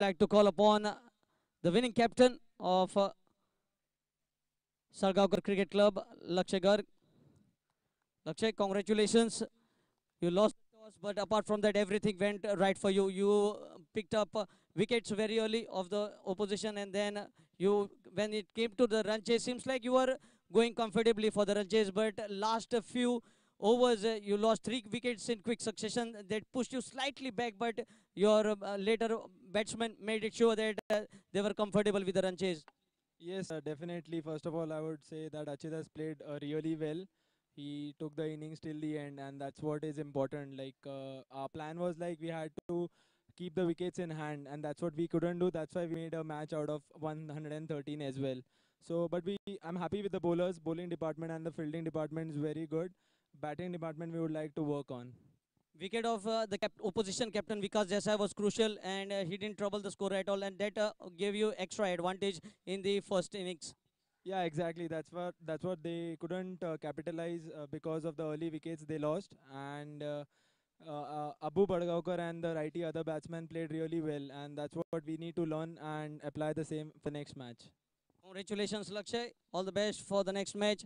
like to call upon the winning captain of uh, Sargaonkar Cricket Club, Lakshay Garg. Lakshay, congratulations. You lost the toss, but apart from that, everything went right for you. You picked up uh, wickets very early of the opposition, and then you, when it came to the run chase, seems like you were going comfortably for the run chase, but last few overs, uh, you lost three wickets in quick succession. That pushed you slightly back, but your uh, later batsmen made it sure that uh, they were comfortable with the run chase. Yes, uh, definitely. First of all, I would say that Achit has played uh, really well. He took the innings till the end, and that's what is important. Like uh, our plan was like we had to keep the wickets in hand, and that's what we couldn't do. That's why we made a match out of 113 as well. So, but we, I'm happy with the bowlers, bowling department, and the fielding department is very good. Batting department we would like to work on. Wicket of uh, the cap- opposition captain Vikas Desai was crucial, and uh, he didn't trouble the score at all, and that uh, gave you extra advantage in the first innings. Yeah, exactly. That's what that's what they couldn't uh, capitalize uh, because of the early wickets they lost, and uh, uh, uh, Abu Badgaonkar and the righty other batsman played really well, and that's what we need to learn and apply the same for next match. Congratulations, Lakshay. All the best for the next match.